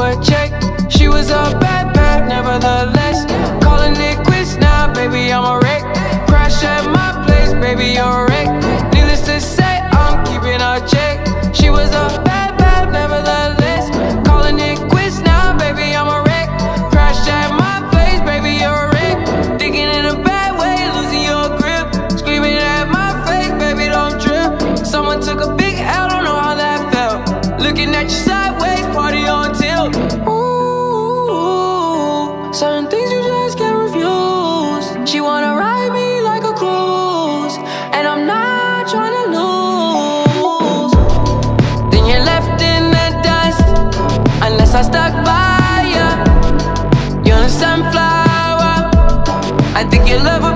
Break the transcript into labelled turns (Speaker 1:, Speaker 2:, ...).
Speaker 1: a check. She was a bad, bad, nevertheless. Calling it quits now, baby, I'm a wreck. Crash at my place, baby, you're a wreck. Needless to say, I'm keeping a check. She was a bad, bad, nevertheless. Calling it quits now, baby, I'm a wreck. Crash at my place, baby, you're a wreck. Thinking in a bad way, losing your grip. Screaming at my face, baby, don't trip. Someone took a big L, don't know how that felt. Looking at Certain things you just can't refuse. She wanna ride me like a cruise, and I'm not trying to lose. Then you're left in the dust, unless I stuck by ya. You're a sunflower. I think you love.